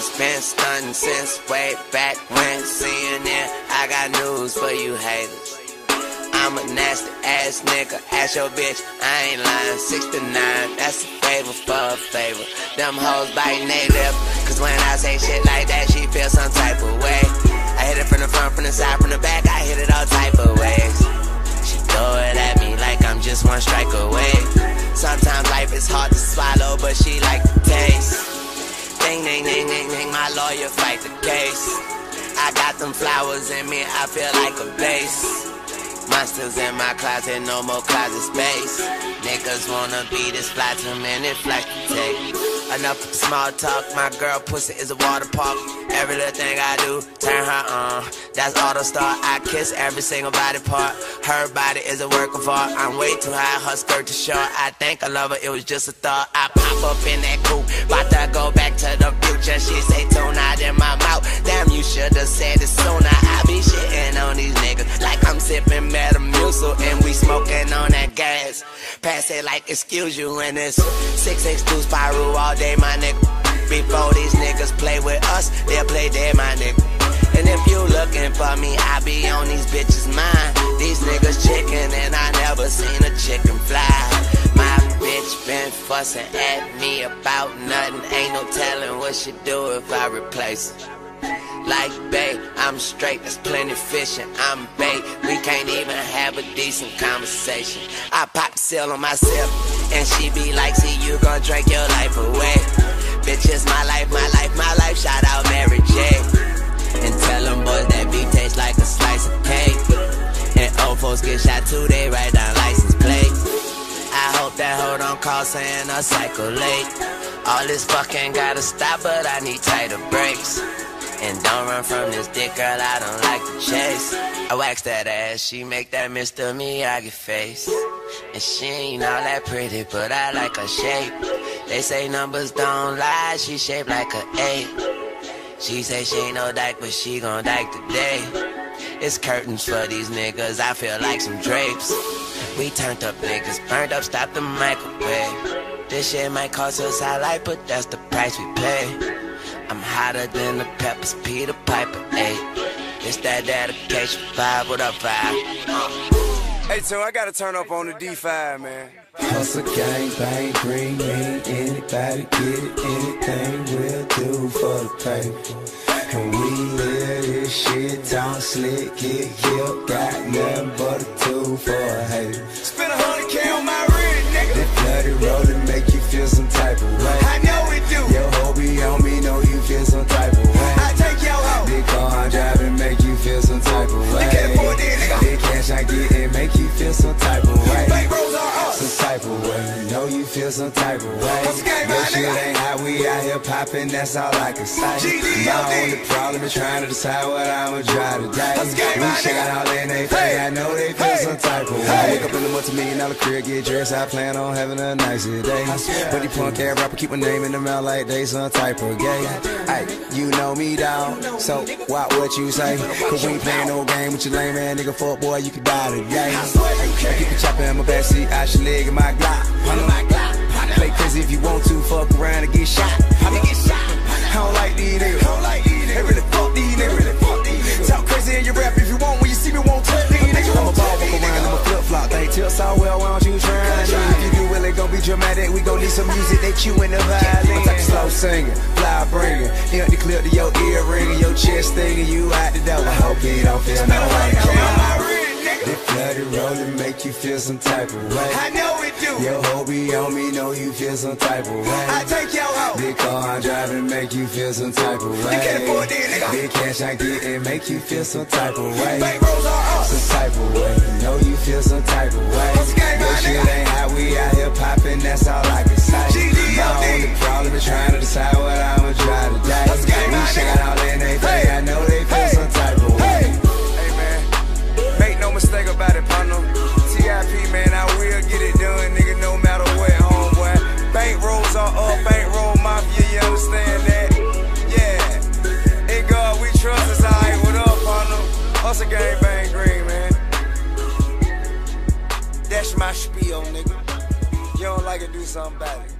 Niggas been stunting since way back when CNN. I got news for you haters. I'm a nasty ass nigga. Ask your bitch, I ain't lying. 69, that's a favor for a favor. Them hoes biting they lip. Cause when I say shit like that, she feel some type of way. Lawyer fight the case. I got them flowers in me, I feel like a bass. Monsters in my closet, no more closet space. Niggas wanna be this fly, too many flights to take. Enough small talk, my girl pussy is a water park. Every little thing I do, turn her on. That's auto start. I kiss every single body part. Her body is a work of art. I'm way too high, her skirt too short. I think I love her, it was just a thought. I pop up in that coupe, about to go back to the future. She say out in my mouth. Damn, you should've said it sooner. I be shitting on these niggas sipping Metamucil and we smoking on that gas. Pass it like excuse you and it's 662 spiral all day, my nigga. Before these niggas play with us, they'll play dead, my nigga. And if you looking for me, I be on these bitches' mind. These niggas chicken, and I never seen a chicken fly. My bitch been fussing at me about nothing. Ain't no telling what she do if I replace her. Like bait, I'm straight, there's plenty fishing. I'm bait, we can't even have a decent conversation. I pop the seal on myself, and she be like, See, you gon' drink your life away. Bitch, it's my life, my life, my life. Shout out Mary J. And tell them boys that beef tastes like a slice of cake. And old folks get shot too, they write down license plates. I hope that hoe don't call saying I cycle late. All this fucking gotta stop, but I need tighter brakes. And don't run from this dick, girl, I don't like to chase. I wax that ass, she make that Mr. Miyagi face. And she ain't all that pretty, but I like her shape. They say numbers don't lie, she shaped like a eight. She say she ain't no dyke, but she gon' dyke today. It's curtains for these niggas, I feel like some drapes. We turned up niggas, burned up, stop the microwave. This shit might cost us our life, but that's the price we pay. I'm hotter than the peppers, Peter Piper, ayy. It's that dedication, five, what up, five? Hey, so I gotta turn up on the D5, man. Hustle gang bang, green mean anybody get it, anything we'll do for the paper. And we live this shit, talk slick, get killed, got nothing but a tool for a hater. Spend a hundred K on my rent, nigga. That bloody rollin' make you feel some type of way. Feel some type of way. Your shit ain't how we out here popping, that's all I can say. My only problem is trying to decide what I'ma try today. We my nigga. all in they Hey. face, I know they feel some type of way. Wake up in the multi-million dollar crib, get dressed, I plan on having a nice day. But these punk ass rapper keep my name in the mouth like they some type of gay. Hey, you know me, dog, so what what you say? Cause we ain't playing no game with your lame man, nigga, fuck boy, you can die today. I keep the chopper in my backseat, I should leg in my Glock. Play crazy if you want to, fuck around and get shot. I don't like these niggas. They really fuck these niggas. Talk crazy in your rap if you want. When you see me, won't touch these niggas. I'm a ball walk around, I'm a flip flop. They tilt so well, why don't you try? If you do well, it gon' be dramatic. We gon' need some music that you in the violin. I'm talking slow singing, fly bringing. Empty clip to your ear ringing, your chest stinging. You out the door. I hope you don't feel no way. On my rent, nigga. That flooded rolling make you feel some type of way. I know it Your hobby on me, know you feel some type of way. I take your hoe. Big car I'm driving make you feel some type of way. You can't afford that, nigga. Big cash I get it make you feel some type of way. Bank rolls are us. Some type of way. Know you feel some type of way. My spiel, nigga. You don't like it, do something about it.